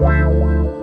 Wow.